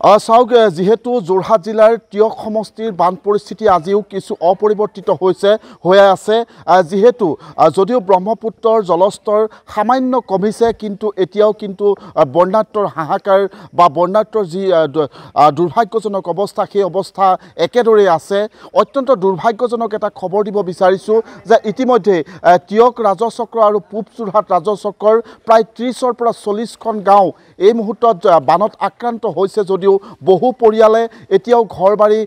চাওক যিহেতু যোৰহাট জিলাৰ তিয়ক সমষ্টিৰ বান পৰিস্থিতি আজিও কিছু অপৰিৱৰ্তিত হৈছে হৈ আছে। যিহেতু যদিও ব্ৰহ্মপুত্ৰৰ জলস্তৰ সামান্য কমিছে কিন্তু এতিয়াও কিন্তু আহ, বন্যাত্মৰ হাহাকাৰ বা বন্যাত্মৰ যি দুৰ্ভাগ্যজনক অৱস্থা সেই অৱস্থা একেদৰেই আছে। অত্যন্ত দুৰ্ভাগ্যজনক এটা খবৰ দিব বিচাৰিছোঁ যে ইতিমধ্যে আহ, তিয়ক ৰাজচক্ৰ আৰু পূব যোৰহাট ৰাজচক্ৰৰ প্ৰায় ত্ৰিছৰ পৰা চল্লিছখন গাঁও এই মুহূৰ্তত বানত আক্ৰান্ত হৈছে যদিও বহু পৰিয়ালে এতিয়াও ঘৰ বাৰী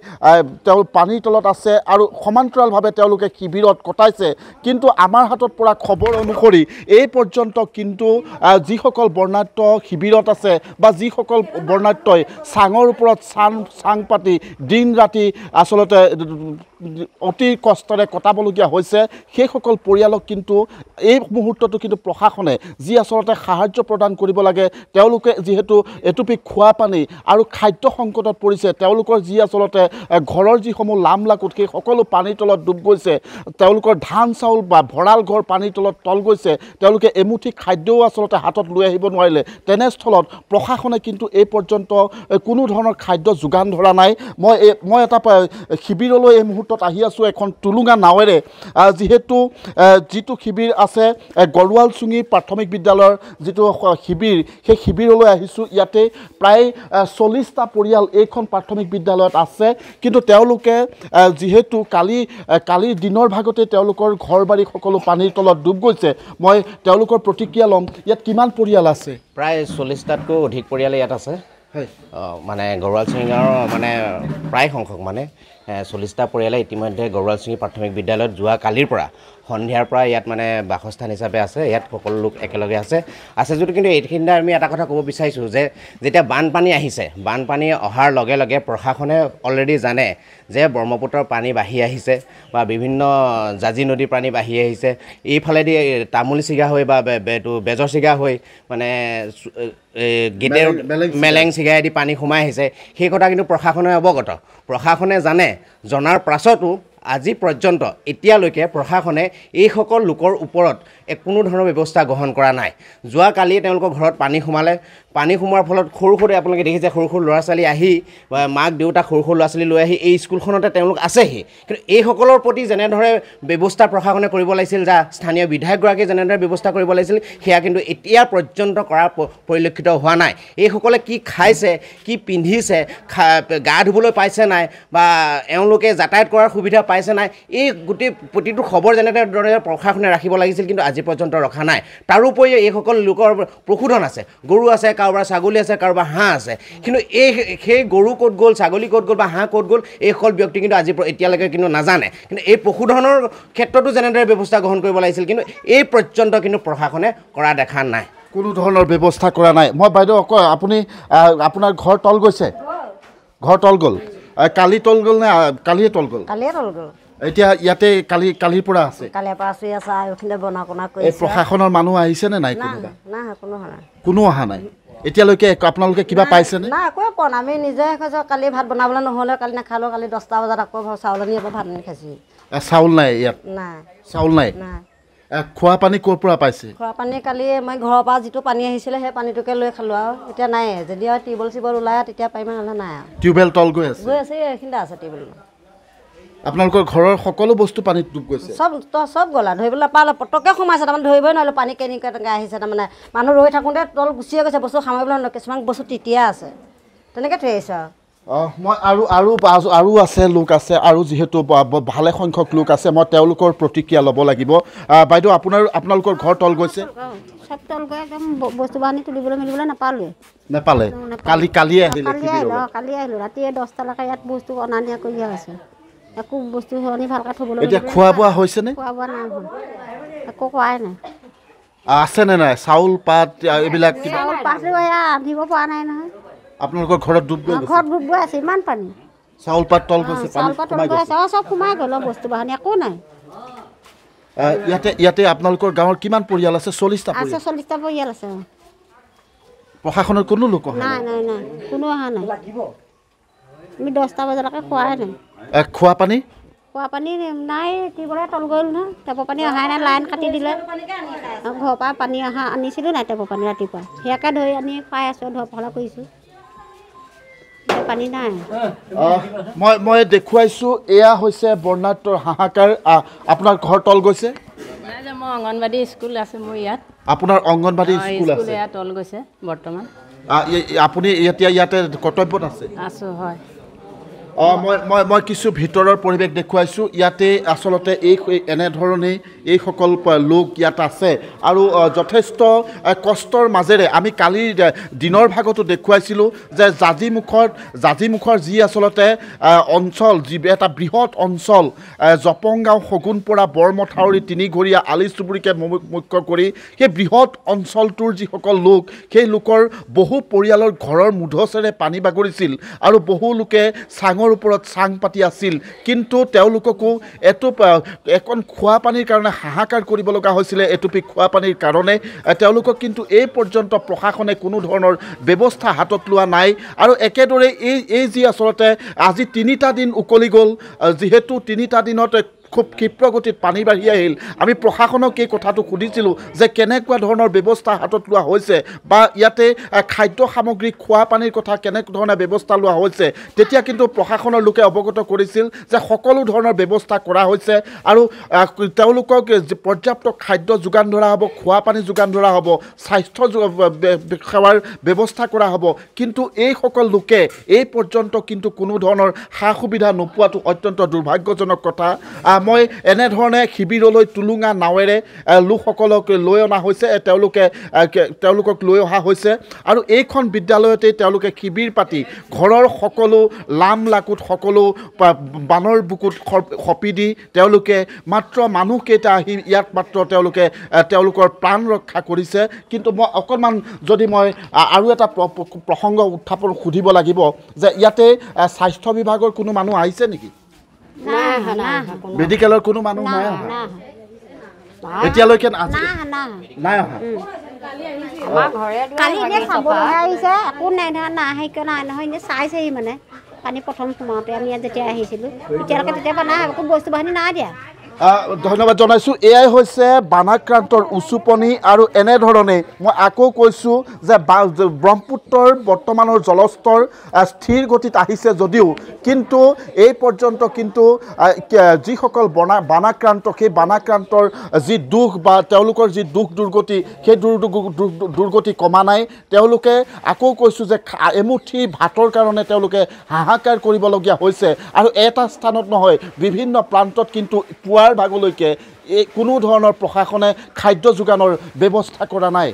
তেওঁ পানীৰ তলত আছে আৰু সমান্তৰালভাৱে তেওঁলোকে শিবিৰত কটাইছে। কিন্তু আমাৰ হাতত পৰা খবৰ অনুসৰি এই পৰ্যন্ত কিন্তু যিসকল বৰ্ণাঢ্য শিবিৰত আছে বা যিসকল বৰ্ণাঢ্যই চাঙৰ ওপৰত চাং চাং পাতি দিন ৰাতি আচলতে অতি কষ্টৰে কটাবলগীয়া হৈছে সেইসকল পৰিয়ালক কিন্তু এই মুহূৰ্ততো কিন্তু প্ৰশাসনে যি আচলতে সাহাৰ্য প্ৰদান কৰিব লাগে তেওঁলোকে যিহেতু এটুপি খোৱা পানী আৰু খাদ্য সংকটত পৰিছে তেওঁলোকৰ যি আচলতে ঘৰৰ যিসমূহ লাম লাকুত সেই সকলো পানীৰ তলত ডুব গৈছে তেওঁলোকৰ ধান চাউল বা ভঁৰাল ঘৰ পানীৰ তলত তল গৈছে তেওঁলোকে এমুঠি খাদ্যও আচলতে হাতত লৈ আহিব নোৱাৰিলে। তেনেস্থলত প্ৰশাসনে কিন্তু এই পৰ্যন্ত কোনো ধৰণৰ খাদ্য যোগান ধৰা নাই। মই মই এটা শিবিৰলৈ এই মুহূৰ্তত আহি আছোঁ এখন টুলুঙা নাৱেৰে। যিহেতু যিটো শিবিৰ আছে গৰুৱাল চুঙি প্ৰাথমিক বিদ্যালয়ৰ যিটো শিবিৰ সেই শিবিৰলৈ আহিছোঁ। ইয়াতে প্ৰায় আহ, চল্লিছটা পৰিয়াল এইখন প্ৰাথমিক বিদ্যালয়ত আছে। কিন্তু তেওঁলোকে যিহেতু কালি কালিৰ দিনৰ ভাগতে তেওঁলোকৰ ঘৰ বাৰী সকলো পানীৰ তলত ডুব গৈছে মই তেওঁলোকৰ প্ৰতিক্ৰিয়া ল'ম। ইয়াত কিমান পৰিয়াল আছে? প্ৰায় চল্লিছটাতকৈ অধিক পৰিয়াল ইয়াত আছে। হয়। মানে গৰুৱাল চিঙৰ মানে প্ৰায় সংখ্যক মানে চল্লিছটা পৰিয়ালে ইতিমধ্যে গৰুৱাল চিঙি প্ৰাথমিক বিদ্যালয়ত যোৱা কালিৰ পৰা। সন্ধিয়াৰ পৰা ইয়াত মানে বাসস্থান হিচাপে আছে ইয়াত সকলো লোক একেলগে আছে। আছে যদিও কিন্তু এইখিনিতে আমি এটা কথা ক'ব বিচাৰিছোঁ যে যেতিয়া বানপানী আহিছে বানপানী অহাৰ লগে লগে প্ৰশাসনে অলৰেডি জানে যে ব্ৰহ্মপুত্ৰৰ পানী বাঢ়ি আহিছে বা বিভিন্ন জাজি নদীৰ পানী বাঢ়ি আহিছে। এইফালেদি তামোল চিগা হৈ বা এইটো বেজৰ চিগা হৈ মানে গেটেৰ মেলেং- মেলেং চিগা। মেলেং চিগাৰেদি পানী সোমাই আহিছে। সেই কথা কিন্তু প্ৰশাসনে অৱগত। প্ৰশাসনে জানে। জনাৰ পাছতো আজি পৰ্যন্ত এতিয়ালৈকে প্ৰশাসনে এইসকল লোকৰ ওপৰত কোনো ধৰণৰ ব্যৱস্থা গ্ৰহণ কৰা নাই। যোৱাকালি তেওঁলোকৰ ঘৰত পানী সোমালে পানী সোমোৱাৰ ফলত সৰু সৰু আপোনালোকে দেখিছে সৰু সৰু ল'ৰা ছোৱালী আহি মাক দেউতাক সৰু সৰু ল'ৰা ছোৱালী লৈ আহি এই স্কুলখনতে তেওঁলোক আছেহি। কিন্তু এইসকলৰ প্ৰতি যেনেদৰে ব্যৱস্থা প্ৰশাসনে কৰিব লাগিছিল যা স্থানীয় বিধায়কগৰাকীয়ে যেনেদৰে ব্যৱস্থা কৰিব লাগিছিল সেয়া কিন্তু এতিয়া পৰ্যন্ত কৰা পৰিলক্ষিত হোৱা নাই। এইসকলে কি খাইছে কি পিন্ধিছে খা গা ধুবলৈ পাইছে নাই বা এওঁলোকে যাতায়াত কৰাৰ সুবিধা পাইছে নাই এই গোটেই প্ৰতিটো খবৰ যেনেদৰে প্ৰশাসনে ৰাখিব লাগিছিল কিন্তু আজি পৰ্যন্ত ৰখা নাই। তাৰোপৰি এইসকল লোকৰ পশুধন আছে গৰু আছে কাৰোবাৰ ছাগলী আছে কাৰোবাৰ হাঁহ আছে। কিন্তু এই সেই গৰু ক'ত গ'ল ছাগলী ক'ত গ'ল বা হাঁহ ক'ত গ'ল এইসকল ব্যক্তি কিন্তু আজি এতিয়ালৈকে কিন্তু নাজানে। কিন্তু এই পশুধনৰ ক্ষেত্ৰতো যেনেদৰে ব্যৱস্থা গ্ৰহণ কৰিব লাগিছিল কিন্তু এই পৰ্যন্ত কিন্তু প্ৰশাসনে কৰা দেখা নাই। কোনো ধৰণৰ ব্যৱস্থা কৰা নাই। মই বাইদেউ আকৌ আপুনি আপোনাৰ ঘৰ তল গৈছে? ঘৰ তল গ'ল? কালি তল গ'ল নে কালিয়ে তল গ'ল? কালিয়ে তল গ'ল। এতিয়া ইয়াতে কালি কালিৰ পৰা আছে? কালিৰ পৰা চুই আছে আৰু এইখিনিতে বনা কনা এই কৰিছে প্ৰশাসনৰ মানুহ আহিছে নে নাই নাই কোনোবা? নাই কোনো হোৱা নাই। কোনো অহা নাই? এতিয়ালৈকে আপোনালোকে কিবা পাইছেনে? নাই একোৱে পোৱা নাই। আমি নিজে কৈছোঁ কালি ভাত বনাবলৈ নহ'লে কালি নাখালোঁ কালি দহটা বজাত আকৌ চাউল আনি আকৌ ভাত আনি খাইছোঁ চাউল নাই ইয়াত? নাই। চাউল নাই? খোৱা পানী ক'ৰ পৰা পাইছে? খোৱা পানী কালি মই ঘৰৰ পৰা যিটো পানী আহিছিলে সেই পানীটোকে লৈ খালোঁ আৰু। এতিয়া নাই যদি আৰু টিউবৱেল চিউবৱেল ওলাই তেতিয়া পাৰিম নহ'লে নাই আৰু। টিউবৱেল তল গৈ আছে? গৈ আছে এইখিনিতে আছে টিউবৱেল। আপোনালোকৰ ঘৰৰ সকলো বস্তু পানীত ডুব গৈছে। চব চব গ'লা ধৰিবলৈ পালে পটককৈ সোমাইছে তাৰমানে ধৰিবই নোৱাৰিলোঁ পানী কেনেকৈ তেনেকৈ আহিছে তাৰমানে মানুহ ৰৈ থাকোঁতে তল গুচিয়ে গৈছে বস্তু সামৰিবলৈ নোৱাৰিলোঁ কিছুমান বস্তু তিতিয়া আছে। তেনেকৈ থৈ আহিছোঁ আৰু। অঁ মই আৰু আৰু আৰু আছে লোক আছে আৰু যিহেতু ভালে সংখ্যক লোক আছে মই তেওঁলোকৰ প্ৰতিক্ৰিয়া ল'ব লাগিব। বাইদেউ আপোনাৰ আপোনালোকৰ ঘৰ তল গৈছে? চব একদম বস্তু বাহানি তুলিবলৈ মেলিবলৈ নাপালোৱে। নেপালে? কালি কালি আহিলোঁ কালি আহিলোঁ ৰাতিয়ে দহটালৈকে ইয়াত বস্তু অনা নিয়া কৰিয়ে আছে একো বস্তু আনি ভালকৈ থ'বলৈ এতিয়া খোৱা বোৱা হৈছেনে? খোৱা বোৱা নাই হোৱা। একো কৰাই নাই। আছেনে নাই? চাউল পাত এইবিলাক চাউল পাচলিও সেয়া ৰান্ধিব পৰা নাই নহয়। আপোনালোকৰ ঘৰত ডুব গৈ ঘৰত ডুব গৈ আছে ইমান পানী। চাউল পাত তল গৈছে চাউল পাত সোমাই গৈ গৈছে। আছে। অঁ চব সোমাই গ'ল বস্তু বাহানি একো নাই। ইয়াতে ইয়াতে আপোনালোকৰ গাঁৱৰ কিমান পৰিয়াল আছে? চল্লিছটা আছে চল্লিছটা পৰিয়াল আছে। প্ৰশাসনৰ কোনো লোক অহা নাই? নাই নাই কোনো অহা নাই। আমি দহটা বজালৈকে খোৱাই নাই। খোৱা পানী? খোৱা পানী নাই টিউবৱেলৰ তল গ'ল নহয়। টেপৰ পানী অহাই নাই লাইন কাটি দিলে। ঘৰৰ পৰা পানী অহা আনিছিলোঁ নাই টেপৰ পানী ৰাতিপুৱা। সেয়াকে ধৰি আনি খাই আছোঁ ধৰ ফলা কৰিছোঁ। পানী নাই। মই মই দেখুৱাইছোঁ এয়া হৈছে বৰ্ণাঢ্যৰ হাহাকাৰ। আপোনাৰ ঘৰ তল গৈছে? মই অংগনবাদী স্কুল আছে মোৰ ইয়াত। আপোনাৰ অংগনবাদী স্কুল আছে? তল গৈছে বৰ্তমান। আপুনি এতিয়া ইয়াতে কৰ্তব্যত আছে? আছোঁ হয়। মই মই মই কিছু ভিতৰৰ পৰিৱেশ দেখুৱাইছোঁ। ইয়াতে আচলতে এই এনেধৰণেই এইসকল লোক ইয়াত আছে। আৰু যথেষ্ট কষ্টৰ মাজেৰে আমি কালিৰ দিনৰ ভাগতো দেখুৱাইছিলোঁ যে জাজিমুখত জাজিমুখৰ যি আচলতে অঞ্চল যি এটা বৃহৎ অঞ্চল জপংগাঁও শগুনপৰা বৰমথাউৰি তিনিঘৰীয়া আলি চুবুৰীকে মুখ্য কৰি সেই বৃহৎ অঞ্চলটোৰ যিসকল লোক সেই লোকৰ বহু পৰিয়ালৰ ঘৰৰ মুধচেৰে পানী বাগৰিছিল আৰু বহু লোকে চাঙৰ ওপৰত চাং পাতি আছিল। কিন্তু তেওঁলোককো এটুপ একণ খোৱা পানীৰ কাৰণে হাহাকাৰ কৰিব লগা হৈছিলে এটুপি খোৱা পানীৰ কাৰণে। তেওঁলোকক কিন্তু এই পৰ্যন্ত প্ৰশাসনে কোনো ধৰণৰ ব্যৱস্থা হাতত লোৱা নাই। আৰু একেদৰে এই এই যি আচলতে আজি তিনিটা দিন উকলি গ'ল যিহেতু তিনিটা দিনত খুব ক্ষিপ্ৰ গতিত পানী বাঢ়ি আহিল। আমি প্ৰশাসনক এই কথাটো সুধিছিলোঁ যে কেনেকুৱা ধৰণৰ ব্যৱস্থা হাতত লোৱা হৈছে বা ইয়াতে খাদ্য সামগ্ৰী খোৱা পানীৰ কথা কেনেধৰণে ব্যৱস্থা লোৱা হৈছে। তেতিয়া কিন্তু প্ৰশাসনৰ লোকে অৱগত কৰিছিল যে সকলো ধৰণৰ ব্যৱস্থা কৰা হৈছে আৰু তেওঁলোকক পৰ্যাপ্ত খাদ্য যোগান ধৰা হ'ব খোৱা পানী যোগান ধৰা হ'ব স্বাস্থ্য সেৱাৰ ব্যৱস্থা কৰা হ'ব। কিন্তু এইসকল লোকে এই পৰ্যন্ত কিন্তু কোনো ধৰণৰ সা সুবিধা নোপোৱাটো অত্যন্ত দুৰ্ভাগ্যজনক কথা। মই এনেধৰণে শিবিৰলৈ টুলুঙা নাৱেৰে লোকসকলক লৈ অনা হৈছে তেওঁলোকে তেওঁলোকক লৈ অহা হৈছে আৰু এইখন বিদ্যালয়তে তেওঁলোকে শিবিৰ পাতি ঘৰৰ সকলো লাম লাকুত সকলো বানৰ বুকুত সপি দি তেওঁলোকে মাত্ৰ মানুহকেইটা আহি ইয়াত মাত্ৰ তেওঁলোকে তেওঁলোকৰ প্ৰাণ ৰক্ষা কৰিছে কিন্তু মই অকণমান যদি মই আৰু এটা প্ৰ- প্ৰ- প্ৰসংগ উত্থাপন সুধিব লাগিব যে ইয়াতে স্বাস্থ্য বিভাগৰ কোনো মানুহ আহিছে নেকি। মেডিকেলৰ কোনো মানুহ নাই অহা। এতিয়ালৈকে আজি নাই অহা, কালি এনেই চাবলৈহে আহিছে একো নাই নহয় নাই কিয় নাই নহয় এনেই চাইছেহি মানে। পানী প্ৰথম সোমাওঁতে আমি যেতিয়া আহিছিলোঁ এতিয়ালৈকে তেতিয়াৰ নাই একো বস্তু বাহিনী নাই দিয়া। ধন্যবাদ জনাইছোঁ। এয়াই হৈছে বানাক্ৰান্তৰ উচুপনি আৰু এনেধৰণে মই আকৌ কৈছোঁ যে ব্ৰহ্মপুত্ৰৰ বৰ্তমানৰ জলস্তৰ স্থিৰ গতিত আহিছে যদিও কিন্তু এই পৰ্যন্ত কিন্তু যিসকল বনা বানাক্ৰান্ত সেই বানাক্ৰান্তৰ যি দুখ বা তেওঁলোকৰ যি দুখ দুৰ্গতি সেই দুৰ দুৰ- দুৰ- দুৰ্গতি কমা নাই। তেওঁলোকে আকৌ কৈছোঁ যে এমুঠি ভাতৰ কাৰণে তেওঁলোকে হাহাকাৰ কৰিবলগীয়া হৈছে। আৰু এটা স্থানত নহয় বিভিন্ন প্ৰান্তত কিন্তু পুৱাৰ ভাগলৈকে এই কোনো ধৰণৰ প্ৰশাসনে খাদ্য যোগানৰ ব্যৱস্থা কৰা নাই।